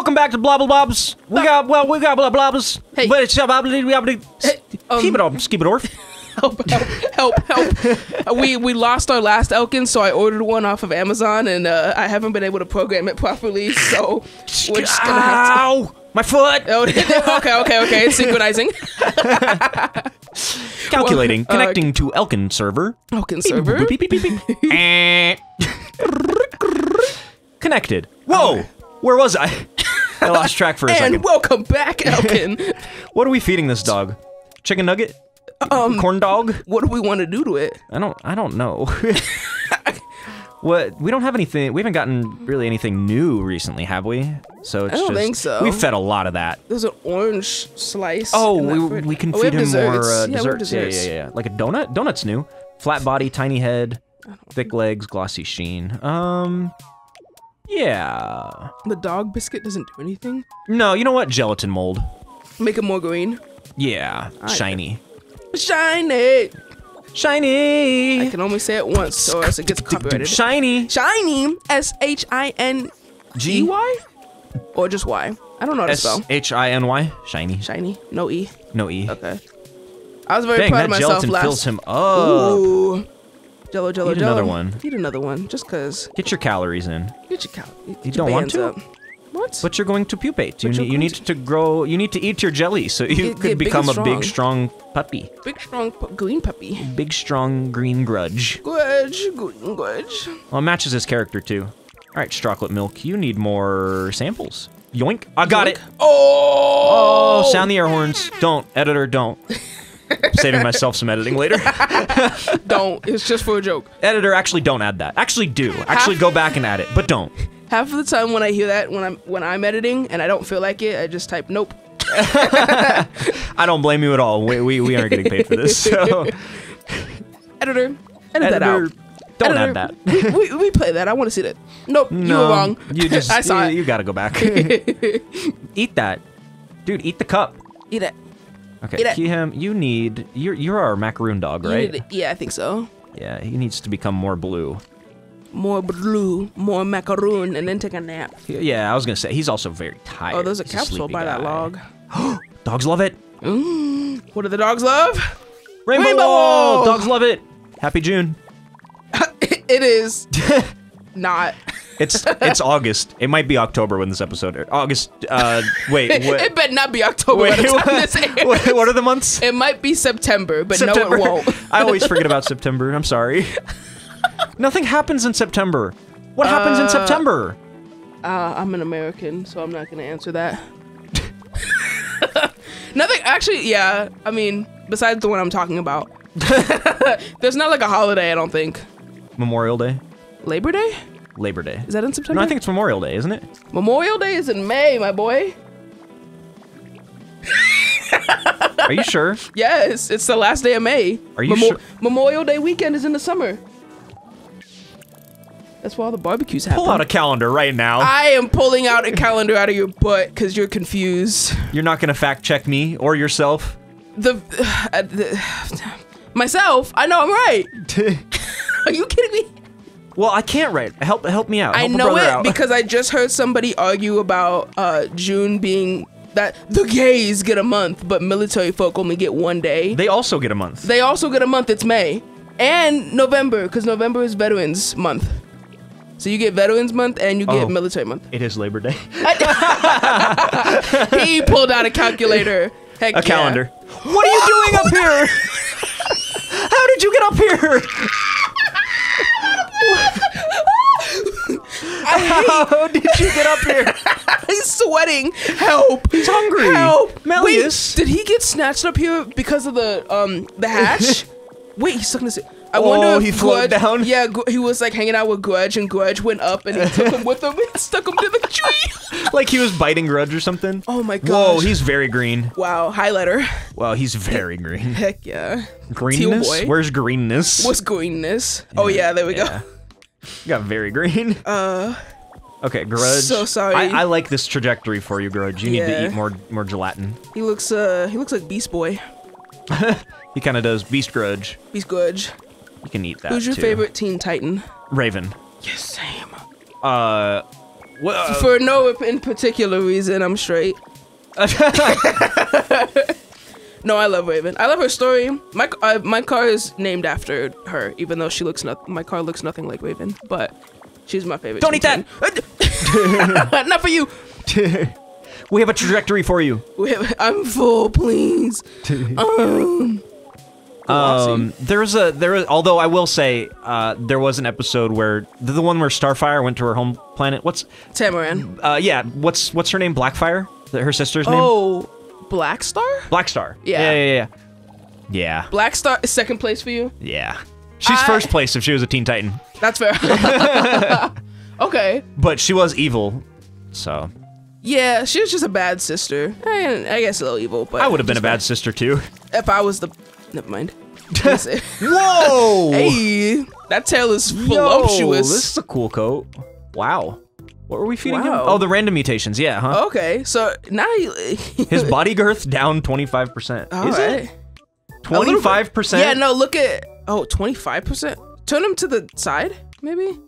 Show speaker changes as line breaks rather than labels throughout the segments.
welcome back to Blah Blah Blobs. We got well, we got Blah Blobs.
Hey.
but it's blah.
um,
Keep it on, keep it orf.
help, help, help, help. Uh, we we lost our last Elken, so I ordered one off of Amazon, and uh, I haven't been able to program it properly. So we're just gonna have to.
Ow! My foot.
Oh, okay, okay, okay. It's synchronizing.
Calculating,
Well, uh,
connecting to Elken server.
Elken server.
Beep, beep, beep. Eh. Connected. Whoa! Where was I? I lost track for a
And
second.
welcome back, Elken.
What are we feeding this dog? Chicken nugget?
Um,
Corn dog?
what do we want to do to it?
I don't. I don't know. what? We don't have anything. We haven't gotten really anything new recently, have we? So it's
I don't
just,
think so.
We fed a lot of that.
There's an orange slice.
Oh, we, we can
Oh, we
feed
have
him more
desserts.
uh,
Yeah, we
desserts. Yeah,
desserts.
yeah, yeah, Like a donut. Donut's new. Flat body, tiny head, thick legs, glossy sheen. Um, yeah.
The dog biscuit doesn't do anything.
No, you know what? Gelatin mold.
Make it more green.
Yeah, shiny.
Shiny.
Shiny.
I can only say it once, or else it gets copyrighted.
Shiny.
Shiny. S H I N G Y, or just Y. I don't know how to spell.
H I N Y. Shiny.
Shiny. No E.
No E.
Okay. I was very
Dang,
proud of myself last- that gelatin
fills him up.
Ooh. Jello, jello,
Eat
jello.
another one.
Eat another one, just cause.
Get your calories in.
Get your cal. Get
You
your
don't want to?
Up. What?
But you're going to pupate. You, need, you need to grow. You need to eat your jelly so you
Get-
could
get
become a big, strong puppy.
Big strong pu- green puppy.
Big, strong green grudge.
Grudge, green grudge.
Well, it matches his character too. All right, chocolate milk. You need more samples. Yoink! I got
Yoink.
it.
Oh.
Oh, sound the air horns. Don't, editor. Don't. Saving myself some editing later.
Don't. It's just for a joke.
editor, actually, don't add that. Actually, do. Actually, go back and add it, but don't.
Half of the time when I hear that when I'm when I'm editing and I don't feel like it, I just type nope.
I don't blame you at all. We, we, we aren't getting paid for this, so
Editor, edit that out.
editor, don't add that.
we, we play that. I want to see that. Nope, you were wrong.
You just
I saw
you,
it.
you gotta go back. eat that, dude. Eat the cup.
Eat it.
Okay,
it.
Kim, you need you're you're our macaroon dog, right?
need. Yeah, I think so.
Yeah, he needs to become more blue.
More blue, more macaroon, and then take a nap.
Yeah, I was gonna say he's also very tired.
Oh, there's a
He's
capsule
sleepy
by that log.
Dogs love it. Mm.
What do the dogs love?
Rainbow,
Rainbow!
Wall! Dogs love it. Happy June.
it is not.
It's it's August. It might be October when this episode. airs. August. Uh, wait. What,
It better not be October
wait.
by the time
What, what, what are the months?
It might be September, but
September.
no, it won't.
I always forget about September. I'm sorry. Nothing happens in September. What happens in September?
Uh, I'm an American, so I'm not gonna answer that. Nothing. Actually, yeah. I mean, besides the one I'm talking about, there's not like a holiday. I don't think.
Memorial Day,
Labor Day
Labor Day.
is that in September?
No, I think it's Memorial Day, isn't it?
Memorial Day is in May, my boy.
Are you sure?
Yes, it's the last day of May.
Are you sure?
Memorial Day weekend is in the summer. That's why all the barbecues happen.
Pull out a calendar right now.
I am pulling out a calendar out of your butt because you're confused.
You're not gonna fact check me or yourself.
The, uh, the myself, I know I'm right. Are you kidding me?
Well, I can't write. Help help me out.
I
Help
know it
out.
because I just heard somebody argue about uh, June being that the gays get a month, but military folk only get one day.
they also get a month.
They also get a month. It's May and November because November is Veterans Month. So you get Veterans Month and you get
Oh.
Military Month.
It is Labor Day.
He pulled out a calculator. Heck
a
yeah.
calendar. What are you doing up here? How did you get up here? How did you get up here?
He's sweating. Help.
He's hungry.
Help.
Melius.
Wait, did he get snatched up here because of the um the hatch? Wait, he's stuck in the. I
Oh,
wonder if
he floated
Grudge-
down?
Yeah, he was like hanging out with Grudge, and Grudge went up and he took him with him and stuck him to the tree.
Like he was biting Grudge or something?
Oh my
god!
Whoa,
he's very green.
Wow, highlighter.
Wow, he's very green.
Heck yeah.
Greenness? Where's greenness?
What's greenness? Oh yeah, there we
Yeah. You got very green.
Uh,
Okay, Grudge.
So sorry.
I, I like this trajectory for you, Grudge. You need to eat more more gelatin.
he looks uh he looks like Beast Boy.
He kind of does Beast Grudge.
Beast Grudge.
You can eat that
Who's your
too.
favorite Teen Titan?
Raven.
Yes, same.
Uh, Well,
For no in particular reason, I'm straight. No, I love Raven. I love her story. My uh, my car is named after her, even though she looks not. My car looks nothing like Raven, but she's my favorite.
Don't eat that.
not for you.
we have a trajectory for you.
We have- I'm full, please. Um,
Um, there's a there. is- Although I will say, uh, there was an episode where the, the one where Starfire went to her home planet. What's
Tamaran.
uh yeah? What's what's her name? Blackfire. Her sister's name.
Oh, Black Star.
Black Star.
Yeah.
Yeah. Yeah. Yeah. Yeah.
Black Star is second place for you.
Yeah. She's
I-
first place if she was a Teen Titan,
That's fair. okay.
but she was evil. So
Yeah, she was just a bad sister. I, I guess a little evil, but
I would have been a bad sister too.
if I was the. Never mind.
Whoa!
hey, that tail is
Yo,
voluptuous.
this is a cool coat. Wow. What were we feeding him? Oh, the random mutations. Yeah, huh?
Okay, so now you.
His body girth down 25%. Is
right.
it? 25%?
Yeah, no, look at. Oh, 25%? Turn him to the side, maybe?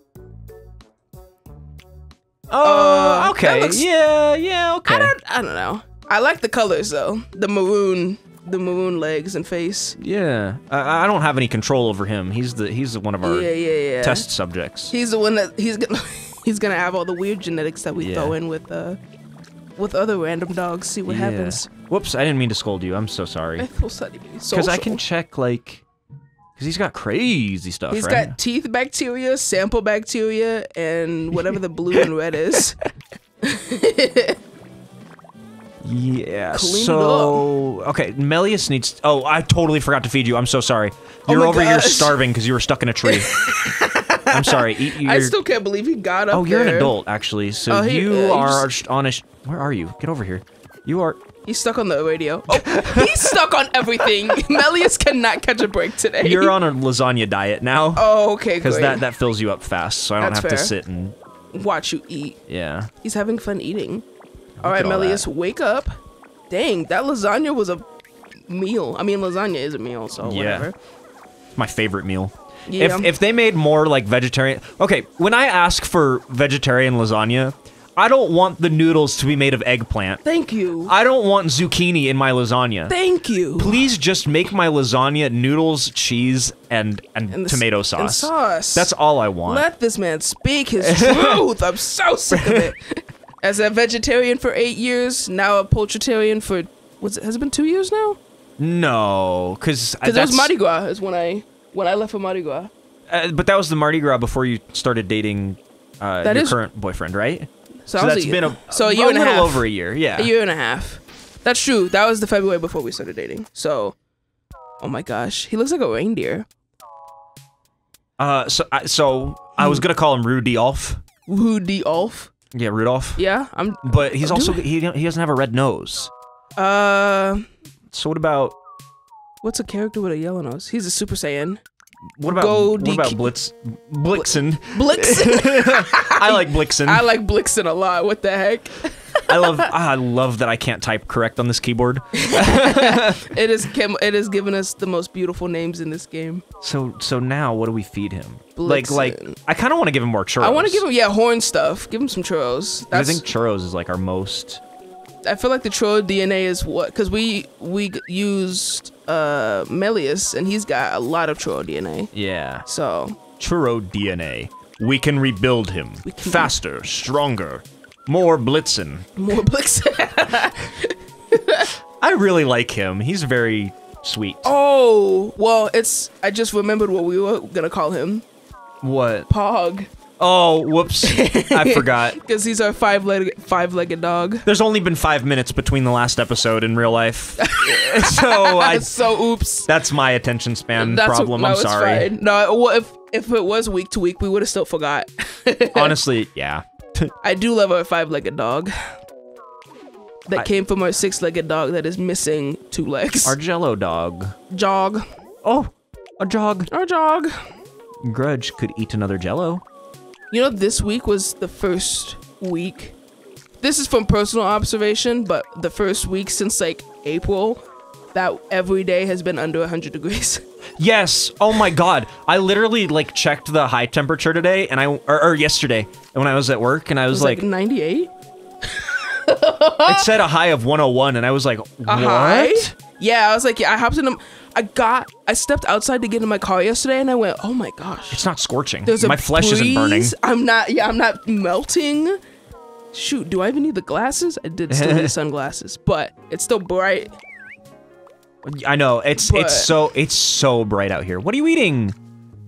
Oh,
Uh,
okay.
looks-
yeah, yeah, okay.
I don't, I don't know. I like the colors though. The maroon, the maroon legs and face.
Yeah. I, I don't have any control over him. He's the he's one of our
Yeah, yeah, yeah.
test subjects.
He's the one that he's gonna he's gonna have all the weird genetics that we
Yeah.
throw in with uh with other random dogs. See what
Yeah.
happens.
Whoops, I didn't mean to scold you. I'm so sorry.
Because
Because I can check like because he's got crazy stuff,
He's
right?
got teeth bacteria, sample bacteria, and whatever the blue and red is.
Yeah.
Clean
so okay, Melius needs. Oh, I totally forgot to feed you. I'm so sorry. You're
Oh
over here starving because you were stuck in a tree. I'm sorry. You're,
I still can't believe he got up
oh, you're an adult actually. So
Oh, he-
you
uh,
are on a. Where are you? Get over here. You are.
He's stuck on the radio. Oh, he's stuck on everything. Melius cannot catch a break today.
You're on a lasagna diet now.
Oh, okay,
Because that that fills you up fast, so I don't
That's
have to sit and
Watch you eat.
yeah.
He's having fun eating. All right,
all
Melius,
that.
wake up. Dang, that lasagna was a meal. I mean, lasagna is a meal, so
Yeah.
whatever.
My favorite meal.
Yeah.
If if they made more like vegetarian, okay. When I ask for vegetarian lasagna, I don't want the noodles to be made of eggplant.
Thank you.
I don't want zucchini in my lasagna.
Thank you.
Please just make my lasagna noodles, cheese, and and,
And the
tomato
and
sauce.
sauce.
That's all I want.
Let this man speak his truth. I'm so sick of it. As a vegetarian for eight years, now a poultritarian for what's it? Has it been two years now?
no, because
Because it was Mardi Gras is when I when I left for Mardi Gras.
uh, but that was the Mardi Gras before you started dating uh,
That
your
is-
current boyfriend, right?
So,
So that's
a,
been a
so a year and a
little
half.
over a year. Yeah.
a year and a half. That's true. That was the February before we started dating. So, oh my gosh, he looks like a reindeer.
Uh, so I, so I was gonna call him Rudolph.
Olf.
Yeah, Rudolph.
Yeah, I'm.
But he's
Do
also he he doesn't have a red nose.
Uh,
So what about
what's a character with a yellow nose? He's a Super Saiyan.
what about
Go
what about Blitz Blixen?
Blixen.
I like Blixen.
I like Blixen a lot. What the heck?
I love I love that I can't type correct on this keyboard.
It is. It has given us the most beautiful names in this game.
So so now what do we feed him? Like like I kind of want to give him more churros.
I want to give him yeah horn stuff. Give him some churros.
I think churros is like our most.
I feel like the churro DNA is what because we we used uh Melius and he's got a lot of churro DNA.
Yeah.
So
Churro DNA. We can rebuild him
can-
faster, stronger, more Blitzen.
more Blitzen.
I really like him. He's very sweet.
oh well, it's I just remembered what we were gonna call him
What?
Pog
Oh, whoops. I forgot.
because he's our five leg five legged dog.
There's only been five minutes between the last episode in real life. so I,
so oops.
that's my attention span
That's
problem.
no,
I'm sorry.
fine. No, well, if if it was week to week, we would have still forgot.
Honestly, yeah.
I do love our five legged dog. That
I-
came from our six legged dog that is missing two legs.
Our jello dog.
jog.
Oh, a jog.
Our jog.
Grudge could eat another jello.
You know, this week was the first week. This is from personal observation, but the first week since like April that every day has been under 100 degrees.
Yes. Oh my god. I literally like checked the high temperature today and I or, or yesterday when I was at work and I was,
It's like
like,
98.
it said a high of 101 and I was like, what?
Yeah, I was like, yeah, I hopped in. A, I got, I stepped outside to get in my car yesterday, and I went, oh my gosh,
It's not scorching.
there's
my flesh isn't burning.
I'm not. Yeah, I'm not melting. Shoot, do I even need the glasses? I did still need sunglasses, but it's still bright.
I know. It's
But-
it's so it's so bright out here. What are you eating?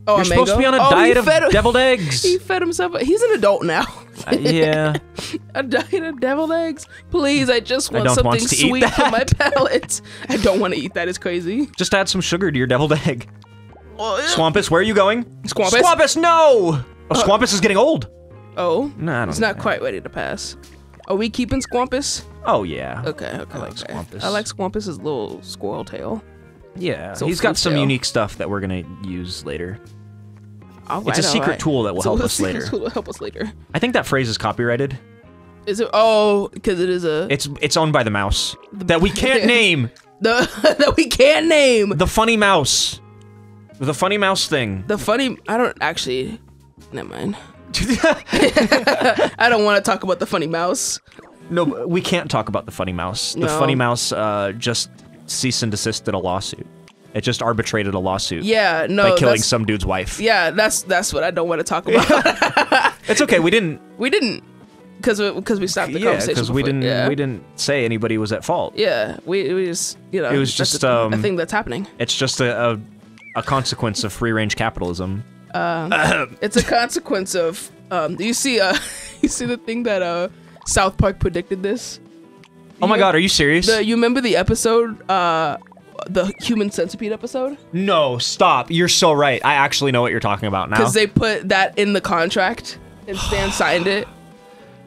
Oh,
You're supposed to be on a
Oh,
diet of
fed-
deviled eggs.
He fed himself. He's an adult now.
Uh, yeah.
a diet of deviled eggs. Please, I just
I
want
don't
something
want
sweet for my palate. I don't want to eat that. It's crazy.
Just add some sugar to your deviled egg. Swampus, where are you going?
Swampus?
Swampus, no! Oh, Swampus is getting old.
Oh,
No, I don't
he's not quite ready to pass. Are we keeping Squampus?
Oh yeah.
Okay, okay.
I like
okay.
Squampus.
I like Squampus's little squirrel tail.
Yeah.
So
He's got some unique stuff that we're gonna use later. It's a secret
right.
tool that will
So
help us later.
tool will help us later.
I think that phrase is copyrighted.
Is it? Oh, because it is a
It's it's owned by the mouse that we can't name.
the that we can't name.
The funny mouse. The funny mouse thing.
The funny. I don't actually. Never mind. I don't want to talk about the funny mouse.
No, we can't talk about the funny mouse. The
No.
funny mouse uh, just cease and desisted a lawsuit. It just arbitrated a lawsuit
Yeah, no.
by killing some dude's wife.
Yeah, that's that's what I don't want to talk about.
It's okay. We didn't.
we didn't because because we stopped the
yeah,
conversation.
because we didn't.
Yeah.
We didn't say anybody was at fault.
Yeah, we, we just you know
It was just,
a, a
um,
thing that's happening.
It's just a, a a consequence of free range capitalism.
It's a consequence of um. You see, uh, you see the thing that uh South Park predicted this.
Oh my god, are you serious?
The you remember the episode uh the human centipede episode
no, stop. You're so right. I actually know what you're talking about now.
because they put that in the contract and Stan signed it.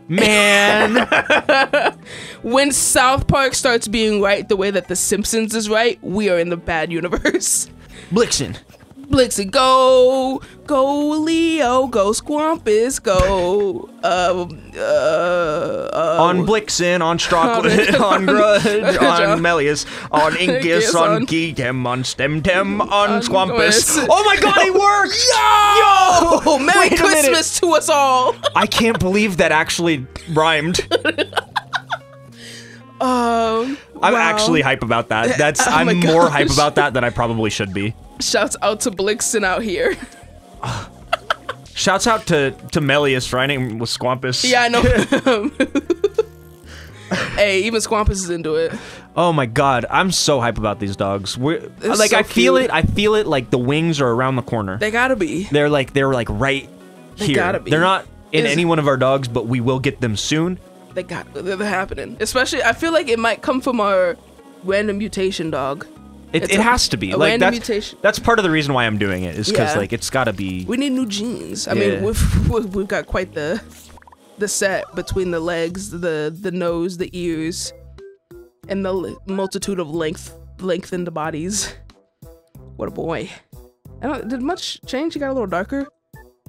Man,
When South Park starts being right the way that The Simpsons is right, we are in the bad universe.
Blixen.
Blixie, go, go, Leo, go, Squampus, go, um, uh, uh,
On Blixen, on Strocklet, on Grudge, on Melius, on Incus, on Geetem, on Stemtem, on Squampus. Oh my god, it worked!
Yo!
Yo!
Merry
Wait a minute.
Christmas to us all!
I can't believe that actually rhymed.
Um,
I'm
wow.
actually hype about that. That's
Oh
I'm more hype about that than I probably should be.
Shouts out to Blixen out here.
Shouts out to to Melius for name with Squampus.
Yeah, I know. hey, even Squampus is into it.
Oh my god, I'm so hype about these dogs. We're, like
so
I feel
cute.
it. I feel it. Like the wings are around the corner.
They gotta be.
They're like they're like right
They
here.
gotta be.
They're not in
Is-
any one of our dogs, but we will get them soon.
They got. They're happening. Especially, I feel like it might come from our random mutation dog.
It, it
a-
has to be.
a
Like that's
mutation.
that's part of the reason why I'm doing it is because
Yeah.
like it's got to be.
We need new genes. I
Yeah.
mean, we've we've got quite the the set between the legs, the the nose, the ears, and the multitude of length lengthened bodies. What a boy! I don't, did much change? He got a little darker.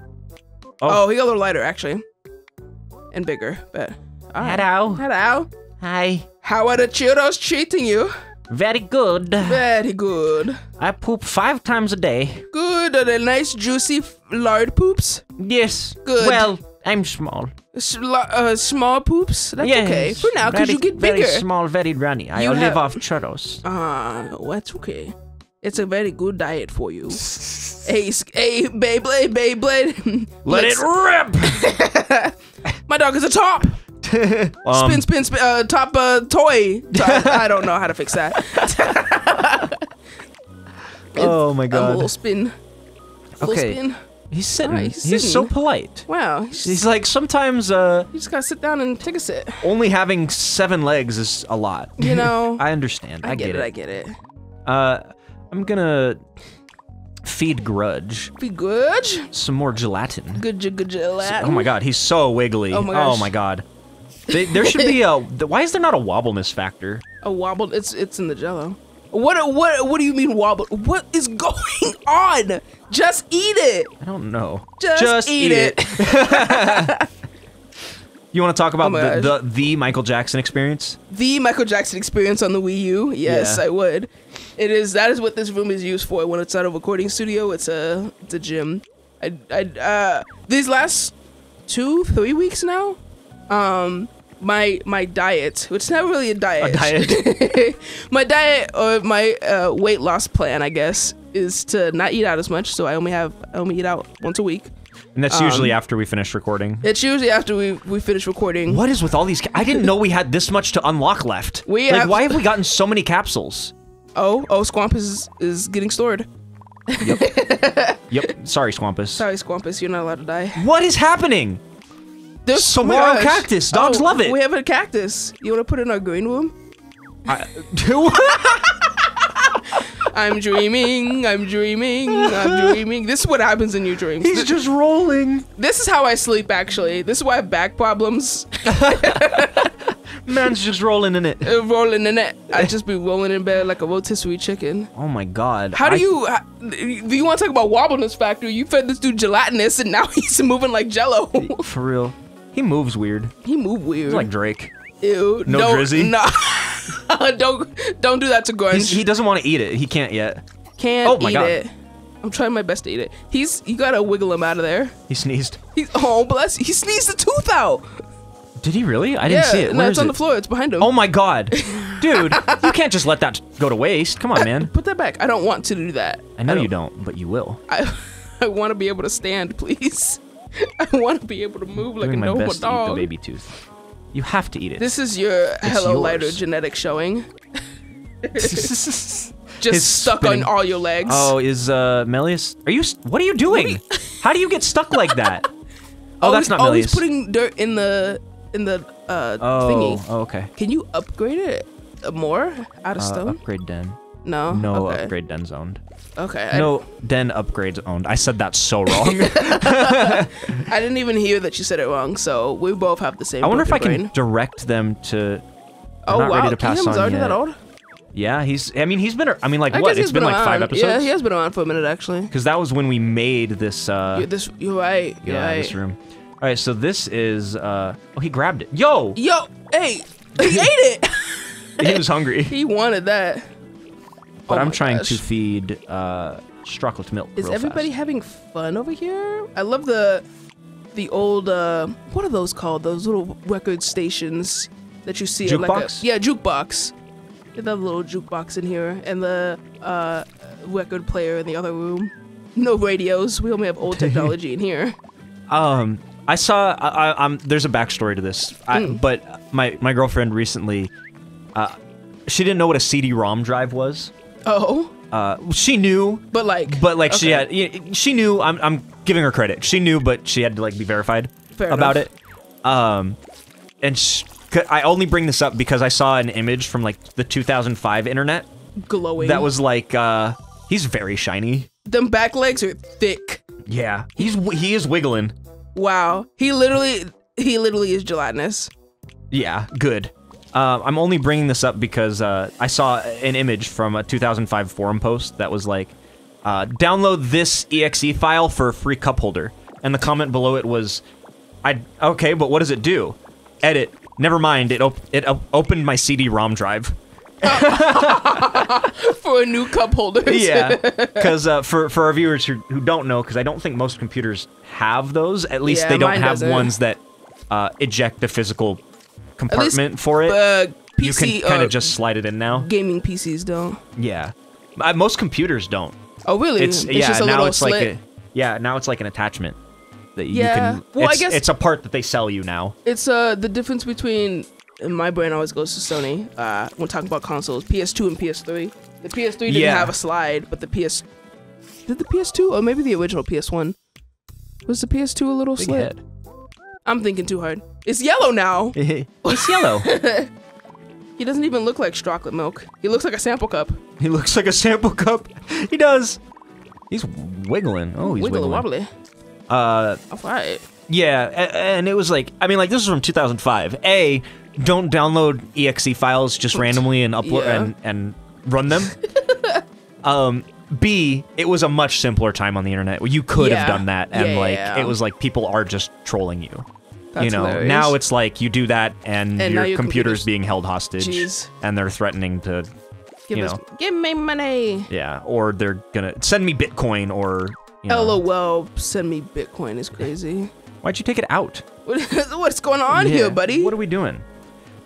Oh.
Oh, he got a little lighter actually, and bigger. But all right.
Hello.
hello.
Hi.
How are the churros treating you?
Very good.
Very good.
I poop five times a day.
Good. Are they nice, juicy lard poops?
Yes.
Good.
Well, I'm small.
S- uh, small poops? That's
yes.
okay. For now, because you get bigger.
Very small, very runny. I
You
live off churros.
Ah, that's okay. It's a very good diet for you. hey, hey, Beyblade, Beyblade.
Let it rip.
My dog is a top.
Um,
Spin, spin, spin. Uh, top uh, toy. Top- I don't know how to fix that.
oh my
A
god.
little spin. Little
Okay.
spin.
He's sitting.
Alright, he's
he's so polite.
Wow. Just,
He's like sometimes uh
you just gotta sit down and take a sit.
only having seven legs is a lot.
You know.
I understand. I,
I, get, it,
it.
I get it.
Uh, I'm gonna feed Grudge
Be good.
some more gelatin.
Good, good, good.
Oh my god, he's so wiggly.
Oh my gosh.
my god. They, there should be a. Why is there not a wobbleness factor?
A wobble. It's it's in the Jello. What what what do you mean wobble? What is going on? Just eat it.
I don't know.
Just eat
it. You want to talk about
Oh
the, the the Michael Jackson experience?
The Michael Jackson experience on the Wii U. Yes,
Yeah.
I would. It is that is what this room is used for. When it's not a recording studio, it's a it's a gym. I I uh these last two three weeks now, um my my diet, which is not really a diet,
A diet.
my diet or my uh, weight loss plan, I guess, is to not eat out as much. So I only have I only eat out once a week.
And that's usually after we finish recording.
It's usually after we we finish recording.
What is with all these? Ca- I didn't know we had this much to unlock left.
We
like,
have-
why have we gotten so many capsules?
Oh oh, Squamp is is getting stored.
Yep. yep. Sorry, Swampus.
Sorry, Squampus, you're not allowed to die.
What is happening?
There's
Saguaro
gosh.
cactus. Dogs
Oh,
love it.
We have a cactus. You want to put it in our green room?
I,
I'm dreaming. I'm dreaming. I'm dreaming. This is what happens in your dreams.
He's just rolling.
this is how I sleep. Actually, this is why I have back problems.
Man's just rolling in it.
Uh, rolling in it. I just be rolling in bed like a rotisserie chicken.
Oh my god.
How do
I-
you? How, do you want to talk about wobbleness factor? You fed this dude gelatinous, and now he's moving like Jello.
For real. He moves weird.
he moved weird.
He's like Drake.
Ew.
No Drizzy?
No. don't don't do that to Grunge.
He's, he doesn't want to eat it. He can't yet.
Can't
Oh my
eat
God.
it. I'm trying my best to eat it. He's you gotta wiggle him out of there.
He sneezed.
He's oh bless. He sneezed the tooth out.
Did he really? I didn't
yeah,
see it.
no,
Where
it's on
it?
the floor. It's behind him.
Oh my god. Dude, you can't just let that go to waste. Come on, man.
Put that back. I don't want to do that.
I know you don't, but you will.
I I want to be able to stand, please. I want to be able to move like
Doing
a
my
normal
best to eat
dog.
the baby tooth. You have to eat it.
This is your Hello Lighter genetic showing.
His
Just stuck
spinning-
on all your legs.
Oh, is uh Melius? Are you? What are you doing? How do you get stuck like that? Oh, that's not Melius.
he's putting dirt in the in the uh
oh,
thingy.
oh, okay.
Can you upgrade it more out of
Uh,
stone?
upgrade den.
No.
No
okay.
upgrade den zoned.
Okay. I-
No den upgrades owned. I said that so wrong.
I didn't even hear that you said it wrong, so we both have the same.
I wonder if I
broken
can direct them to.
Oh
not
wow,
ready to pass
Kingdom's
on
already that
yet.
old.
Yeah, he's. I mean, he's been. I mean, like
I
what? It's
he's
been, like five episodes.
Yeah, he has been around for a minute actually.
Because that was when we made this. uh
You're this, you're right. You're
Yeah,
right.
this room. All right, so this is. uh Oh, he grabbed it. Yo,
Yo, hey, he ate it.
he was hungry.
he wanted that.
But
Oh
I'm trying
gosh.
to feed uh chocolate milk.
Is everybody
fast.
having fun over here? I love the the old uh what are those called? Those little record stations that you see at like a
Jukebox?
yeah jukebox. Get that little jukebox in here and the uh record player in the other room. No radios. We only have old technology in here.
Um, I saw. I, I, um, there's a backstory to this, I,
Mm.
but my my girlfriend recently, uh, she didn't know what a CD-ROM drive was.
Oh,
Uh, she knew,
but like
but like she had, she knew. I'm I'm giving her credit. She knew, but she had to like be verified
Fair
about
enough.
it. Um, and sh- c- I only bring this up because I saw an image from like the 2005 internet
glowing.
that was like, uh, he's very shiny.
them back legs are thick.
Yeah, he's he is wiggling.
Wow. He literally he literally is gelatinous.
Yeah, good. Uh, I'm only bringing this up because uh, I saw an image from a 2005 forum post that was like, uh, download this exe file for a free cup holder. And the comment below it was, I okay, but what does it do? Edit. Never mind. It op- it op- opened my CD-ROM drive.
For a new cup holder.
Yeah, because uh, for for our viewers who, who don't know, because I don't think most computers have those. At least
Yeah,
they don't have
doesn't.
ones that uh, eject the physical compartment for it.
uh,
you
PC
can kind
uh,
of just slide it in now.
gaming PCs don't.
Yeah, uh, most computers don't.
Oh really?
It's, yeah.
just a
now it's
slit.
like a, yeah. Now it's like an attachment that you
Yeah.
can.
Well, I
it's,
guess-
it's a part that they sell you now.
It's uh the difference between my brain always goes to Sony uh, when talking about consoles, PS2 and PS3. The PS3 didn't
Yeah.
have a slide, but the PS did the PS2 or maybe the original PS1 was the PS2 a little
Big
slit?
head.
I'm thinking too hard. It's yellow now.
it's yellow.
He doesn't even look like chocolate milk. He looks like a sample cup.
he looks like a sample cup. He does. He's wiggling. Oh, he's
Wiggly
wiggling.
wobbly.
Uh,
All right.
Yeah, and it was like, I mean, like this was from 2005. A, don't download exe files just randomly and upload
Yeah.
and, and run them. um, B, it was a much simpler time on the internet. You could
Yeah.
have done that, and
Yeah,
like it was like people are just trolling you.
That's
you know,
hilarious.
now it's like you do that and,
And
your,
your
computer's
computer's-
being held hostage,
Jeez.
and they're threatening to,
give
you
us,
know.
give me money.
yeah, or they're gonna send me Bitcoin, or you know,
LOL, send me Bitcoin is crazy.
why'd you take it out?
What's going on
Yeah,
here, buddy?
What are we doing?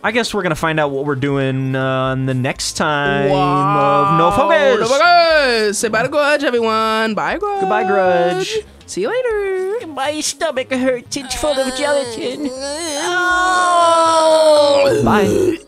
I guess we're gonna find out what we're doing uh, the next time
Wow.
of No Focus.
No focus. Say bye to Grudge, everyone. Bye, Grudge.
Goodbye, Grudge.
See you later.
My stomach hurts. It's full of gelatin.
Bye.